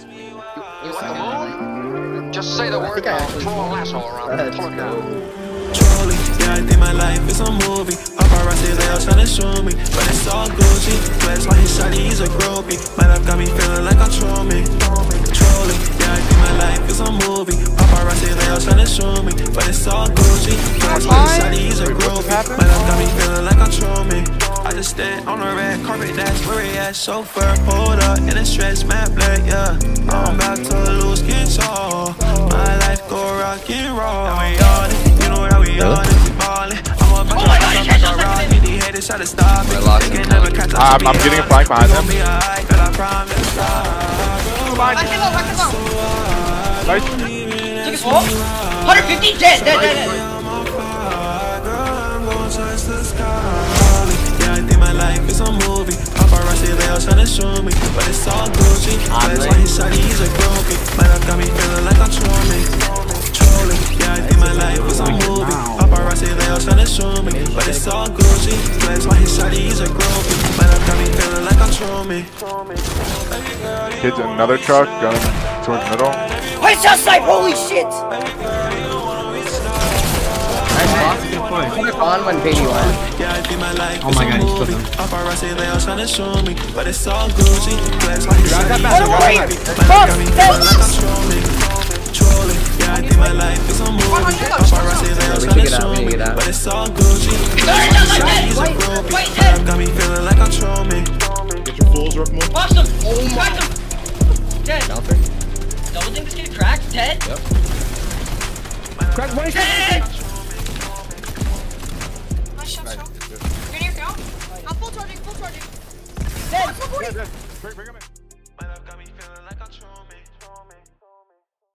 You want the moon? Just say the word and I'll throw a lasso around and pull it down. Truly, yeah, I think my life is a movie. Paparazzi, they all tryna show me, but it's all Gucci. Flex like his shawty, he's a groupie. My life got me feeling like I'm trolling. Truly, yeah, I think my life is a movie. Paparazzi, they all tryna show me, but it's all Gucci. Flex like his shawty, he's a groupie. My life got me feeling like I'm trolling. I just stand on the red carpet, that's where he at. Chauffeur, pulled up in a stretch, matte black, yeah. And roll. Now we on it, you know that we on it, we ballin'. I'm about to like a rocket, these haters try to stop it. They can never catch up I'm, to I'm me. getting a flank behind Gon' him. be alright, girl, I promise. Back it low, back it low. Nice. Took his wall. 150, dead, dead, dead, dead. Yeah, I think my life is a movie. Paparazzi, they all tryna show me, but it's all Gucci. Flex like his shawty, he's a groupie. Oh they all tryna show me, but it's all Gucci. Flex like his shawty, he's a groupie. My life got me feeling like I'm trolling. Hits another truck going towards the middle. Wait, just snipe, holy shit! On when baby one. Yeah, I think my life Oh my God, a he's movie. flipping. Paparazzi, they all tryna show but it's all Gucci. Flex like he's a Run away! groupie. My got me feeling like I'm trolling. It's all Gucci. Got me feeling like I'm trolling. Get your fools, Rookmoon. Bust him! Oh my! Dead. Double think this kid cracked, dead. Yep. Crack one Dead! Nice shot, shot. You're full charging, full charging. Dead! Full 40. Bring, bring him in.